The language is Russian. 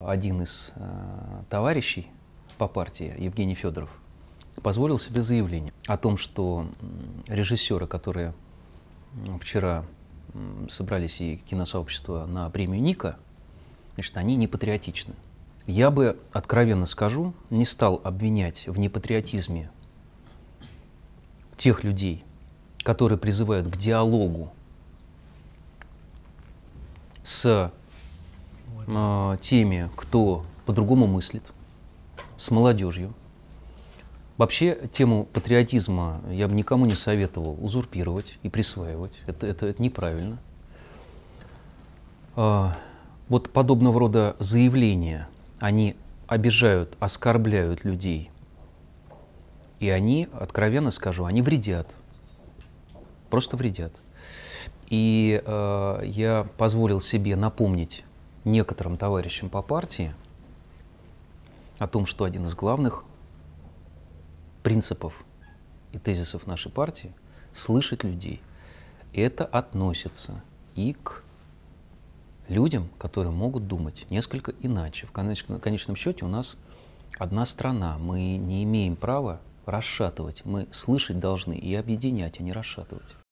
Один из э, товарищей по партии, Евгений Федоров, позволил себе заявление о том, что режиссеры, которые вчера собрались и киносообщество на премию Ника, значит, они не патриотичны. Я бы, откровенно скажу, не стал обвинять в непатриотизме тех людей, которые призывают к диалогу с э, теми, кто по-другому мыслит, с молодежью. Вообще тему патриотизма я бы никому не советовал узурпировать и присваивать. Это, это, это неправильно. А, вот подобного рода заявления, они обижают, оскорбляют людей. И они, откровенно скажу, они вредят. Просто вредят. И э, я позволил себе напомнить некоторым товарищам по партии о том, что один из главных принципов и тезисов нашей партии – слышать людей. Это относится и к людям, которые могут думать несколько иначе. В конечном, конечном счете у нас одна страна, мы не имеем права расшатывать, мы слышать должны и объединять, а не расшатывать.